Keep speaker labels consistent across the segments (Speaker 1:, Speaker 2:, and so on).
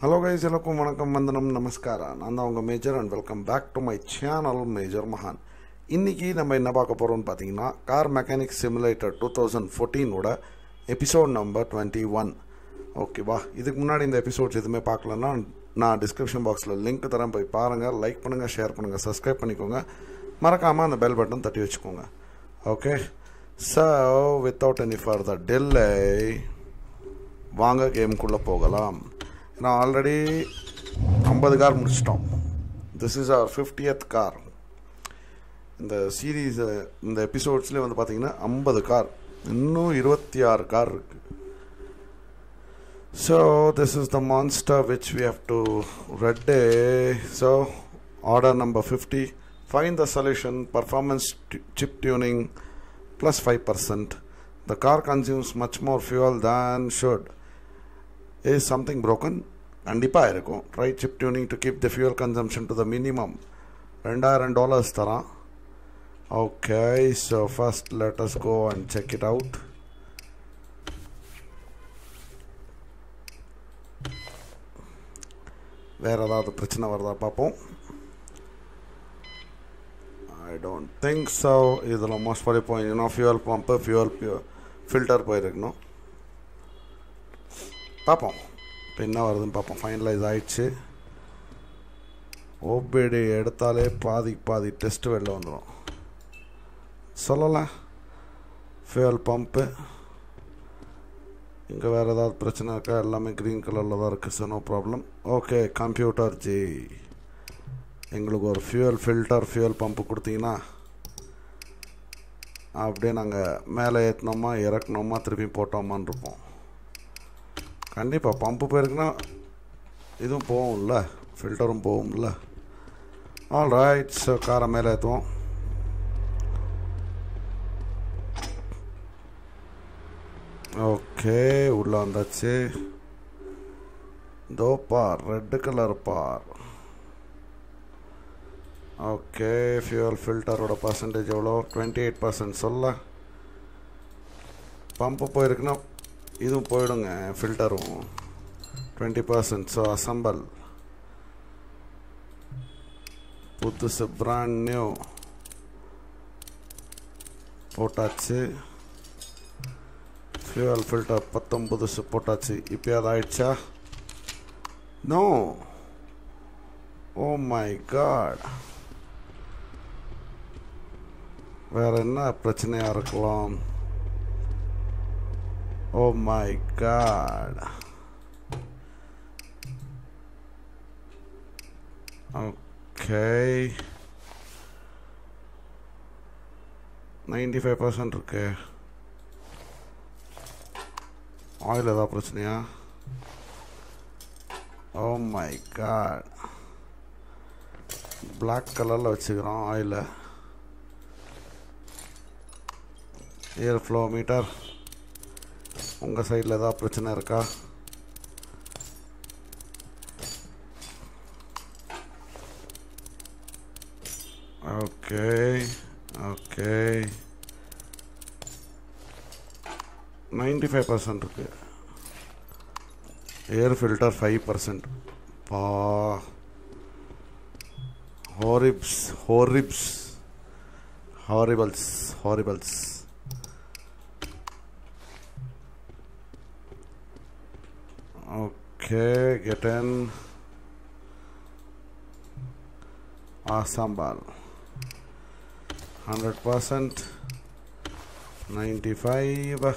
Speaker 1: Hello guys எல்லாருக்கும் வணக்கம் வந்தனம் நமஸ்காரம். நான் தான் உங்கள் Major and welcome back to my channel Major மகான். இன்றைக்கி நம்ம என்ன பார்க்க போகிறோம்னு பார்த்தீங்கன்னா car mechanic simulator two thousand ஃபோர்டீனோட episode number twenty one ஓகேவா இதுக்கு முன்னாடி இந்த எபிசோட்ஸ் எதுவுமே பார்க்கலன்னா நான் டிஸ்கிரிப்ஷன் பாக்ஸில் லிங்க் தரேன். போய் பாருங்கள் லைக் பண்ணுங்கள் ஷேர் பண்ணுங்கள் சப்ஸ்கிரைப் பண்ணிக்கோங்க. மறக்காமல் அந்த பெல் பட்டன் தட்டி வச்சுக்கோங்க. Okay so without any further delay வாங்க கேமுக்குள்ளே போகலாம். நான் ஆல்ரெடி ஐம்பது கார் முடிச்சிட்டோம். This is our fiftieth car இந்த சீரீஸ் இந்த எபிசோட்ஸ்லேயே வந்து பார்த்தீங்கன்னா ஐம்பது கார். இன்னும் இருபத்தி ஆறு கார் இருக்குது so this is the monster which we have to red so order number fifty fine the solution performance chip tuning plus 5%. The car consumes much more fuel than should. Is something broken கண்டிப்பாக இருக்கும். Try chip tuning to keep the fuel consumption to the minimum ரெண்டாயிரம் dollars தரான். Okay so first let's go and check it out வேறு ஏதாவது பிரச்சனை வருதா பார்ப்போம். I don't think so இதில் மோஸ்ட் பண்ணி போயிருக்கணும் ஃபியூல் பம்பு ஃபியூல் ஃபில்டர் போயிருக்கணும். பார்ப்போம். இப்போ என்ன வருதுன்னு பார்ப்போம். ஃபைனலைஸ் ஆயிடுச்சு. ஓபிடி எடுத்தாலே பாதி பாதி டெஸ்ட் வெளில வந்துடும் சொல்லலாம். ஃபியூல் பம்ப்பு இங்கே வேறு ஏதாவது பிரச்சனை இருக்கா? எல்லாமே க்ரீன் கலரில் தான் இருக்குது sir no problem okay computer ji எங்களுக்கு ஒரு ஃபியூயல் ஃபில்டர் ஃபியூல் பம்ப்பு கொடுத்தீங்கன்னா அப்படியே நாங்கள் மேலே ஏற்றினோமா இறக்குனோமா திருப்பி போட்டோமான்னு இருப்போம். கண்டிப்பாக பம்பு போயிருக்குன்னா இதுவும் போகும்ல ஃபில்டரும் போகும்ல. ஆல் ரைட் ஸோ காரை மேலே ஏற்றுவோம் ஓகே உள்ளே வந்தாச்சு. தோ பார் ரெட்டு கலர் பார். ஓகே ஃபியூவல் ஃபில்டரோட பர்சன்டேஜ் எவ்வளோ? டுவெண்ட்டி எயிட் பர்சன்ட் சொல்ல. பம்பு போயிருக்குன்னா இதுவும் போயிடுங்க ஃபில்டரும் டுவெண்ட்டி பர்சன்ட் ஸோ அசம்பல் புதுசு பிராண்ட் நியூ போட்டாச்சு. ஃபியூவல் ஃபில்டர் பத்தொம்பதுசு போட்டாச்சு. இப்போ அது ஆயிடுச்சா? நோ ஓ மை காட் வேறு என்ன பிரச்சனையாக இருக்கலாம்? ஓ my god okay ninety five இருக்கு. ஆயில் ஏதாவது பிரச்சனையா? ஓ மை காட் பிளாக் கலரில் வச்சுக்கிறோம் ஆயிலை ஏர் ஃப்ளோ மீட்டர் உங்கள் சைடில் ஏதாவது பிரச்சனை இருக்கா? Okay okay ninety five percent இருக்கு. ஏர் ஃபில்டர் ஃபைவ் பர்சன்ட் பா. ஹோரிப்ஸ் ஹோரிப்ஸ் ஹாரிபல்ஸ் ஹாரிபல்ஸ் Okay, get in. Assam ball. 100%. 95.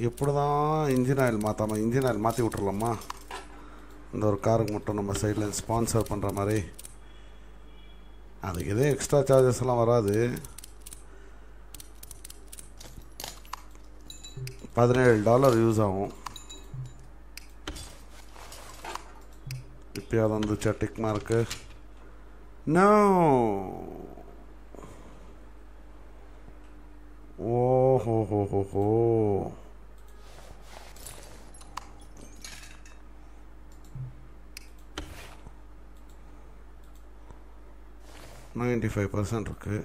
Speaker 1: எப்படி தான் இன்ஜின் ஆயில் மாற்றாமல் இன்ஜின் ஆயில் மாற்றி விட்டுறலாமா இந்த ஒரு காருக்கு மட்டும் நம்ம சைடில் ஸ்பான்சர் பண்ணுற மாதிரி அதுக்கு எதுவும் எக்ஸ்ட்ரா சார்ஜஸ்லாம் வராது பதினேழு டாலர் யூஸ் ஆகும். இப்போயாவது வந்துச்சா டிக் மார்க்கு நோ ஓஹோ ஹோ ஹோ ஹோ நைன்டி ஃபைவ் பர்சன்ட் இருக்குது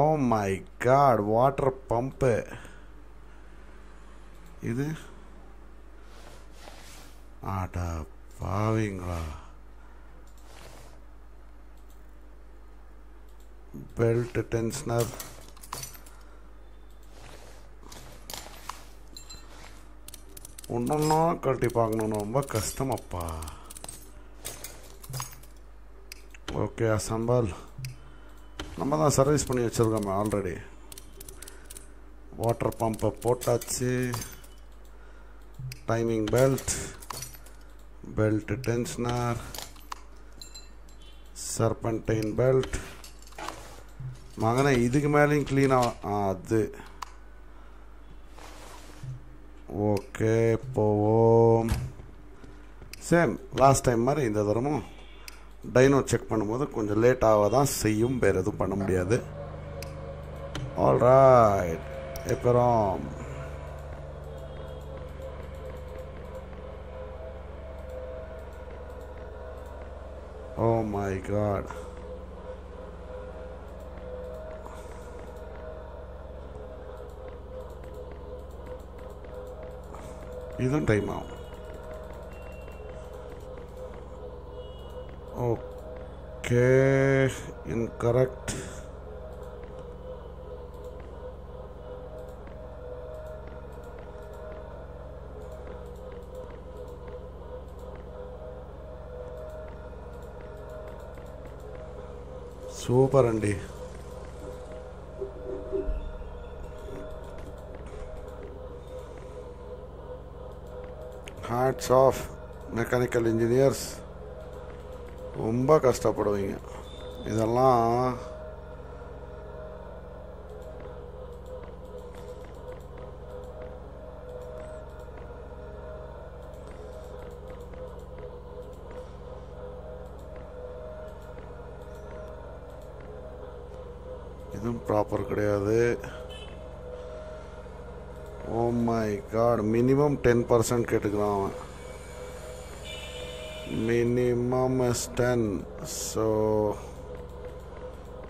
Speaker 1: oh my god water pump இது? ஆட பாவிங்களா. பெல்ட் டென்ஷனர் ஒன்றொன்னா கழட்டி பார்க்கணுன்னு ரொம்ப கஷ்டமப்பா. ஓகே அசம்பால். நம்ம தான் சர்வீஸ் பண்ணி வச்சுருக்கோமே ஆல்ரெடி வாட்டர் பம்பை போட்டாச்சு. Timing belt belt tensioner serpentine belt மகனே இதுக்கு மேலேயும் க்ளீனாக அது. ஓகே போவோம். சேம் லாஸ்ட் டைம் மாதிரி இந்த தரமும் டைனோ செக் பண்ணும்போது கொஞ்சம் லேட் ஆக தான் செய்யும் வேறு எதுவும் பண்ண முடியாது. ஆல்ரைட் எப்பறம் ஓ மை காட் இதுவும் டைம் ஆகும் ஓகே இன்கரெக்ட் సూపర్ అండి ஹேட்ஸ் ஆஃப் மெக்கானிக்கல் இன்ஜினியர்ஸ் ரொம்ப கஷ்டப்படுவீங்க இதெல்லாம் இதுவும் ப்ராப்பர் கிடையாது. ஓ my god minimum ten percent கேட்டுக்கிறான் அவன். Minimum is ten so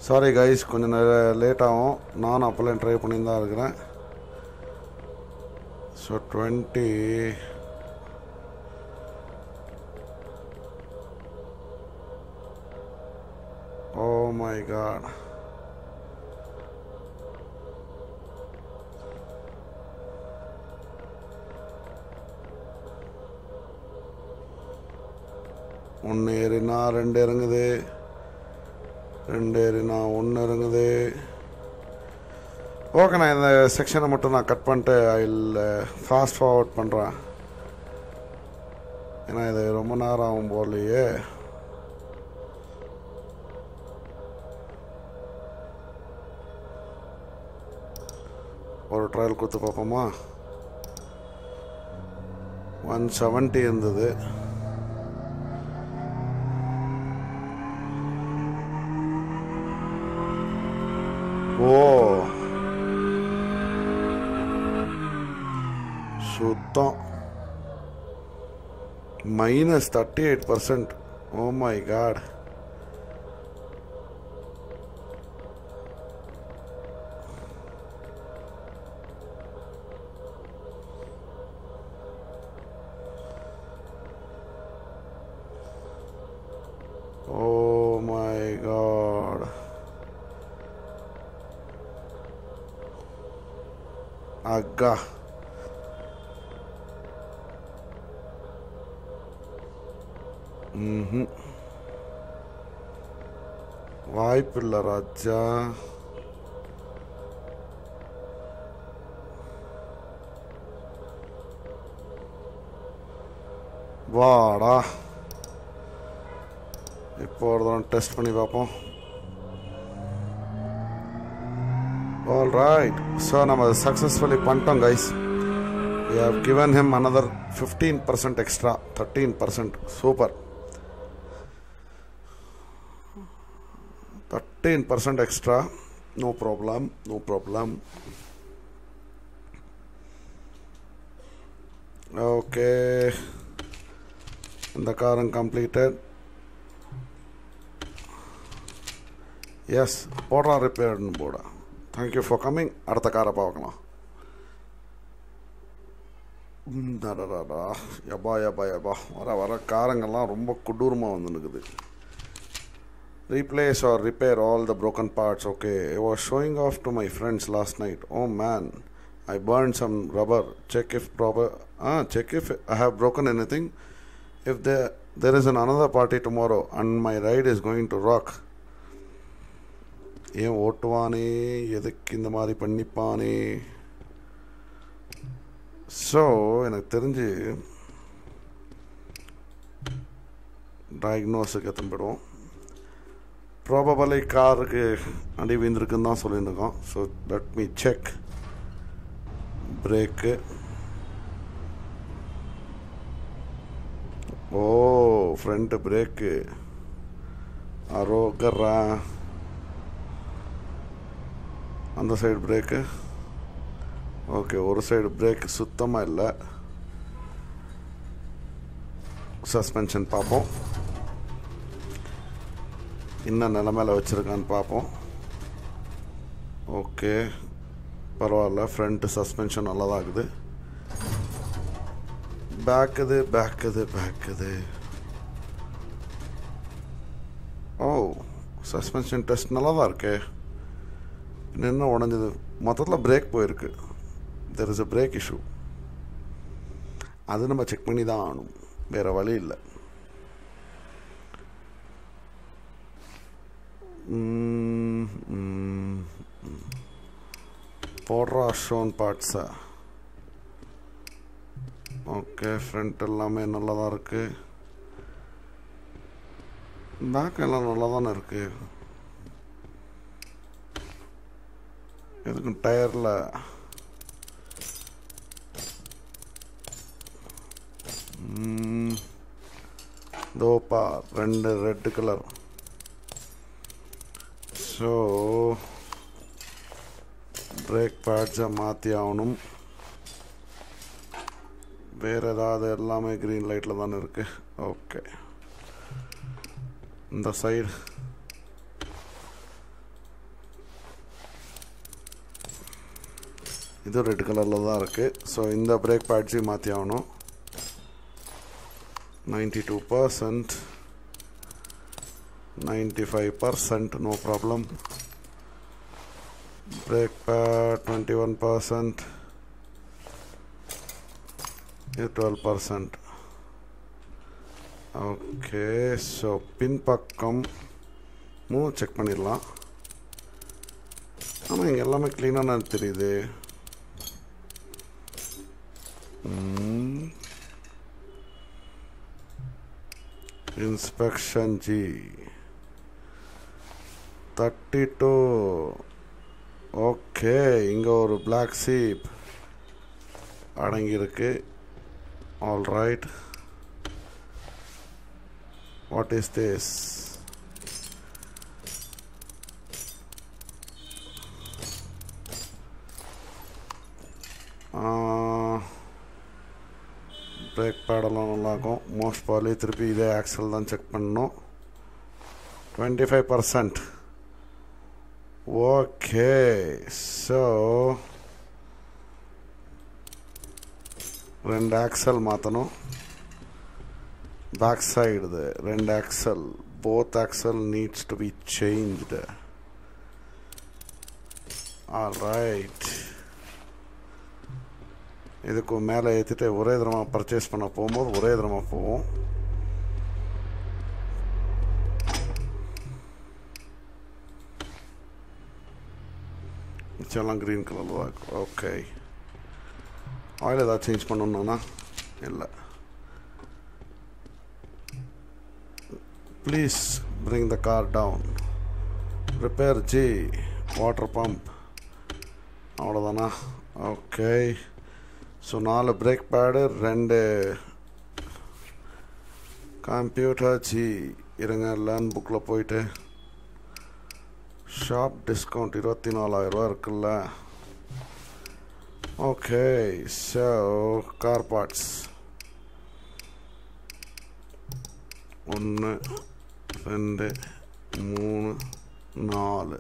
Speaker 1: sorry guys கொஞ்சம் நேரம் லேட் ஆகும். நானும் அப்போல்லாம் ட்ரை பண்ணி தான் இருக்கிறேன். ஸோ டுவெண்ட்டி ஒன்று ஏறினா ரெண்டு இறங்குது ரெண்டு ஏறினா ஒன்று இறங்குது ஓகே நான் இந்த செக்ஷனை மட்டும் நான் கட் பண்ணிட்டு இல்லை ஃபாஸ்ட் ஃபார்வர்ட் பண்ணுறேன் ஏன்னா இது ரொம்ப நேரம் ஆகும் போகலையே ஒரு ட்ரையல் கொடுத்து பார்ப்போமா? ஒன் செவன்ட்டி இருந்தது. ஓ சுத்தம் minus thirty eight percent oh my god அக்கா. ம் வாய்ப்பில்லை ராஜா. வாடா. இப்போ ஒரு தடவை டெஸ்ட் பண்ணி பார்ப்போம். ஆல் ரைட் ஸோ நம்ம அதை சக்ஸஸ்ஃபுல்லி பண்ணிட்டோம் guys we have given him another fifteen percent extra thirteen percent super thirteen percent extra no problem no problem okay இந்த காரம் கம்ப்ளீட்டட் எஸ் போடுறா ரிப்பேர்னு போடா தேங்க்யூ ஃபார் கம்மிங் அடுத்த காரை பார்க்கலாம் டடடா எப்பா எப்பா எப்பா வர வர காரங்கள்லாம் ரொம்ப கொடூரமாக வந்துருக்குது replace or repair all the broken parts okay I was showing off to my friends last night oh man I burn some rubber check if proper ah check if I have broken anything if the there is an another party tomorrow and my ride is going to rock ஏன் ஓட்டுவானே? எதுக்கு இந்த மாதிரி பண்ணிப்பானே? So எனக்கு தெரிஞ்சு டயக்னோஸுக்கு எத்தனை போயிடுவோம். ப்ராபபலி காருக்கு அடி வீழ்ந்திருக்குன்னு தான் சொல்லியிருக்கோம் so let me check brake oh front brake அரோகரா. அந்த சைடு பிரேக்கு ஓகே ஒரு சைடு பிரேக் சுத்தமாக இல்லை. சஸ்பென்ஷன் பார்ப்போம். என்ன நிலமையில் வச்சுருக்கான்னு பார்ப்போம். ஓகே பரவாயில்ல ஃப்ரண்ட்டு சஸ்பென்ஷன் நல்லா தான் இருக்குது பேக்குது பேக்குது பேக்குது ஓ சஸ்பென்ஷன் டெஸ்ட் நல்லா தான் இருக்கே. நின்று உடஞ்சது. மொத்தத்தில் பிரேக் போயிருக்கு. There is a brake issue அது நம்ம செக் பண்ணி தான் ஆகணும். வேறு வழி இல்லை. போடுறா ஷோன் பார்ட்ஸா ஓகே ஃப்ரண்ட் எல்லாமே நல்லா தான் இருக்குது பேக் எல்லாம் நல்லா தானே இருக்குது எதுக்கும் டயரில். தோப்பா ரெண்டு ரெட்டு கலர். ஸோ பிரேக் பேட்ஸை மாற்றி ஆகணும். வேறு ஏதாவது எல்லாமே க்ரீன் லைட்டில் தானே இருக்குது ஓகே இந்த சைடு இது ரெட் கலரில் தான் இருக்குது ஸோ இந்த பிரேக் பேட்ஸையும் மாற்றி ஆகணும். Ninety two percent ninety five percent no problem brake pad 21 percent 12 percent. Okay so பின்பக்கம் மூணு செக் பண்ணிடலாம். ஆனால் இங்கே எல்லாமே க்ளீனாக தெரியுது. Inspection ji thirty two okay இங்கே ஒரு பிளாக் சீப் அடங்கியிருக்கு. All right what is this brake பேடெல்லாம் நல்லாயிருக்கும் மோஸ்ட் பாலி திருப்பி இதே ஆக்சல் தான் செக் பண்ணணும். Twenty five percent okay so ரெண்டு ஆக்சல் மாற்றணும் பேக் சைடுது ரெண்டு axle both axle needs to be changed right இதுக்கு மேலே ஏற்றிட்டு ஒரே தரமாக பர்ச்சேஸ் பண்ண போகும்போது ஒரே தரமாக போவோம் மிச்சம்லாம் க்ரீன் கலரில் தான் இருக்கும் ஓகே ஆயில் ஏதாவது சேஞ்ச் பண்ணணுன்னா இல்லை. Please bring the car down repair ji water pump அவ்வளோதானா ஓகே ஸோ நாலு பிரேக் பேடு ரெண்டு கம்ப்யூட்டர் ஜி இருங்க லேர்ன் புக்கில் போயிட்டு. ஷாப் டிஸ்கவுண்ட் இருபத்தி நாலாயிரரூவா இருக்குல்ல. ஓகே ஸோ கார் பார்ட்ஸ் ஒன்று ரெண்டு மூணு நாலு.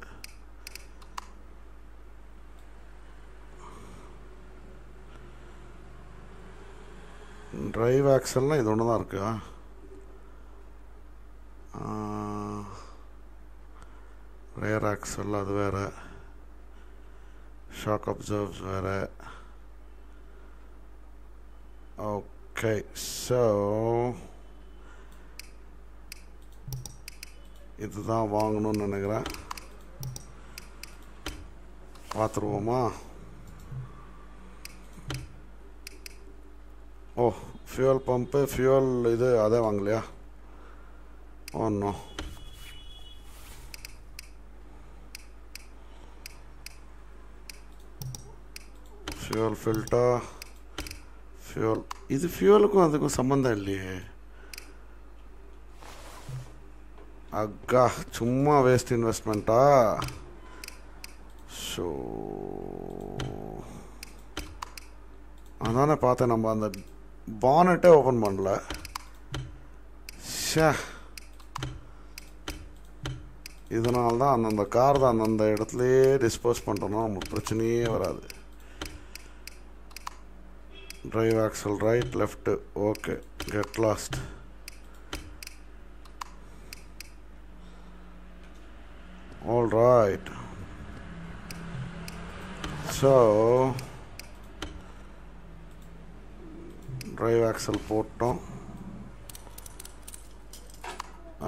Speaker 1: ட்ரைவ் ஆக்சல்லாம் இது ஒன்று தான் இருக்கா ரேர் ஆக்சல் அது வேறு. ஷாக் அப்சர்வ்ஸ் வேறு. ஓகே ஸோ இதுதான் வாங்கணும்னு நினைக்கிறேன். பார்த்துருவோமா? ஓ ஃபியூல் பம்பு ஃபியூல் இது அதே வாங்கலையா? ஒன்றும் ஃபியூல் ஃபில்டர் ஃபியூல் இது ஃபியூலுக்கும் அதுக்கும் சம்மந்தம் இல்லையே. அக்கா சும்மா வேஸ்ட் இன்வெஸ்ட்மெண்ட்டா ஸோ அதானே பார்த்தேன் நம்ம அந்த பானட்டே ஓப்பன் பண்ணல. ஷே இதனால தான் அந்தந்த கார் தான் அந்தந்த இடத்துலையே டிஸ்போஸ் பண்ணுறோம் நமக்கு பிரச்சனையே வராது. Drive axle right left okay get lost all right so drive axle போட்டோம்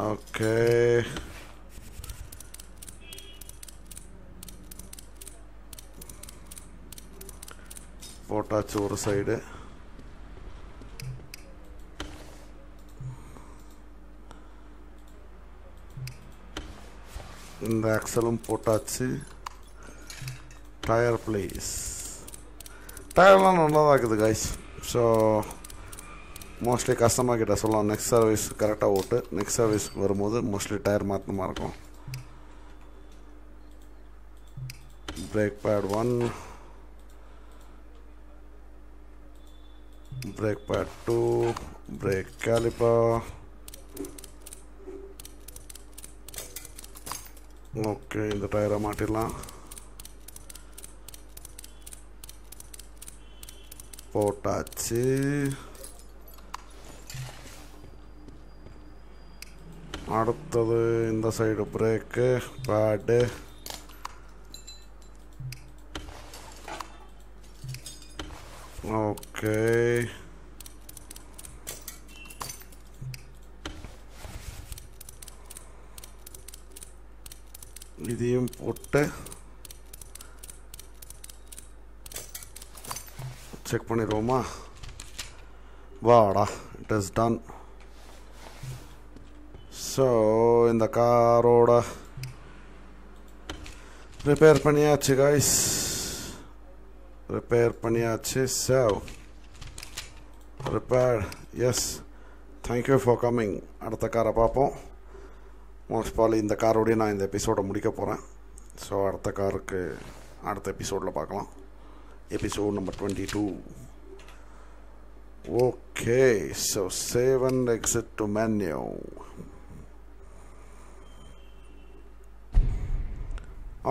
Speaker 1: ஓகே. போட்டாச்சு ஒரு சைடு. இந்த ஆக்சலும் போட்டாச்சு. டயர் பிளேஸ் டயர்லாம் நல்லா தான் இருக்குது கைஸ் ஸோ மோஸ்ட்லி கஸ்டமர் கிட்ட சொல்லலாம். நெக்ஸ்ட் சர்வீஸ் கரெக்டாக ஓட்டு. நெக்ஸ்ட் சர்வீஸ் வரும்போது மோஸ்ட்லி டயர் மாற்றமாக இருக்கும். Brake pad one brake pad two brake caliper okay இந்த டயரை மாட்டிடலாம் போட்டாச்சு. அடுத்தது இந்த சைடு பிரேக்கு பேடு ஓகே இதையும் போட்டு செக் பண்ணிடுவோமா? வாடா இட் இஸ் டன் ஸோ இந்த காரோட ரிப்பேர் பண்ணியாச்சு கைஸ் ரிப்பேர் பண்ணியாச்சு save repair yes thank you for coming அடுத்த காரை பார்ப்போம். மோஸ்ட் பாலி இந்த காரோடய நான் இந்த எபிசோடை முடிக்க போகிறேன் ஸோ அடுத்த காருக்கு அடுத்த எபிசோடில் பார்க்கலாம். Episode number twenty two okay so seven and exit to menu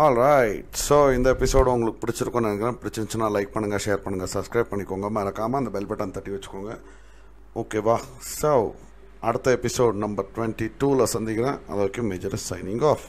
Speaker 1: all right so இந்த எபிசோடு உங்களுக்கு பிடிச்சிருக்கும்னு நினைக்கிறேன். பிடிச்சிருந்துச்சுன்னா லைக் பண்ணுங்கள் ஷேர் பண்ணுங்கள் சப்ஸ்கிரைப் பண்ணிக்கோங்க. மறக்காமல் அந்த பெல் பட்டன் தட்டி வச்சுக்கோங்க. ஓகேவா ஸோ அடுத்த எபிசோட் நம்பர் டுவெண்ட்டி டூவில் சந்திக்கிறேன். அது வரைக்கும் மேஜர் சைனிங் ஆஃப்